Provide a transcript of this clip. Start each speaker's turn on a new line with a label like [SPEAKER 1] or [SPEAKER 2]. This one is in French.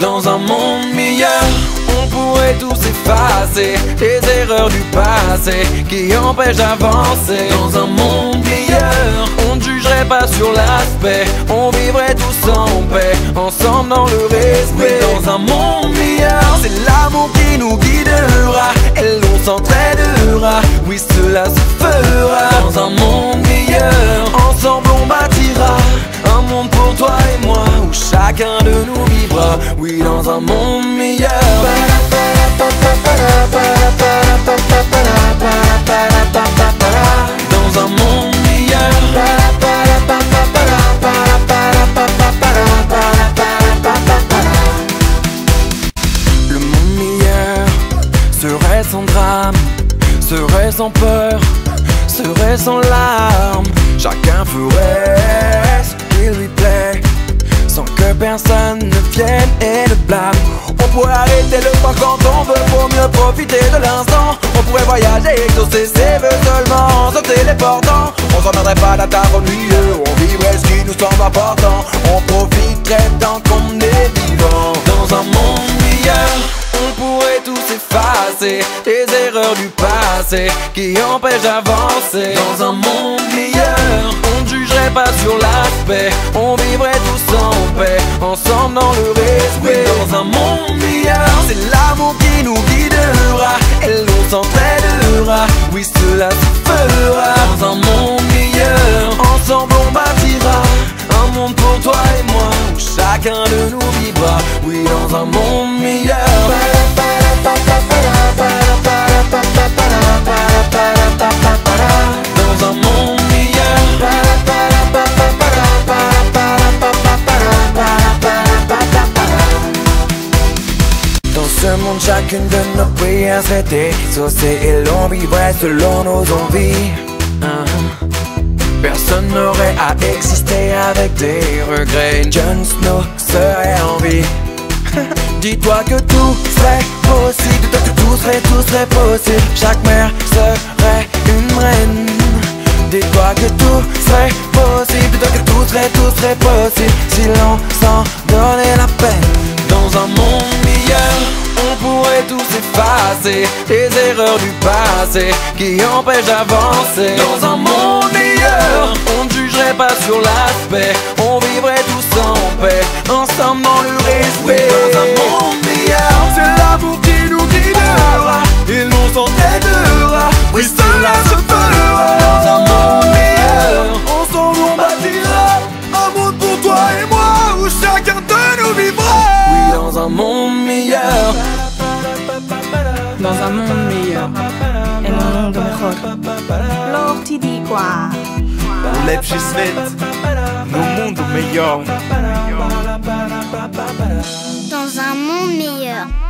[SPEAKER 1] Dans un monde meilleur, on pourrait tous effacer les erreurs du passé qui empêchent d'avancer. Dans un monde meilleur, on ne jugerait pas sur l'aspect, on vivrait tous en paix, ensemble dans le respect. Dans un monde meilleur, c'est l'amour qui nous guidera et l'on s'entraidera. Oui, cela se fera. Dans un monde un monde pour toi et moi où chacun de nous vivra. Oui, dans un monde meilleur. Dans un monde meilleur. Le monde meilleur serait sans drame, serait sans peur, serait sans larmes. Chacun ferait personne ne vienne et le blâme. On pourrait arrêter le temps quand on veut pour mieux profiter de l'instant. On pourrait voyager, exaucer ses vœux seulement en se téléportant. On s'en rendrait pas d'un tard ennuyeux, on vivrait ce qui nous semble important. On profiterait tant qu'on est vivant. Dans un monde meilleur, on pourrait tous effacer les erreurs du passé qui empêchent d'avancer. Dans un monde meilleur, on ne jugerait pas sur l'aspect, ensemble dans le respect. Dans un monde chacune de nos prières serait exaucée et l'on vivrait selon nos envies. Personne n'aurait à exister avec des regrets. Jon Snow serait en vie. Dis-toi que tout serait possible, que tout serait, tout serait possible. Chaque mère serait une reine. Dis-toi que tout serait possible, que tout serait, tout serait possible. Si l'on les erreurs du passé qui empêchent d'avancer. Dans un monde meilleur, on ne jugerait pas sur l'aspect, on vivrait tous en paix, ensemble dans le respect. Dans un monde meilleur, c'est l'amour qui nous guidera et l'on
[SPEAKER 2] Monde meilleur. En un mundo mejor. Love TD qua.
[SPEAKER 3] Lepszy świat, no mundo melhor.
[SPEAKER 4] Dans un monde meilleur.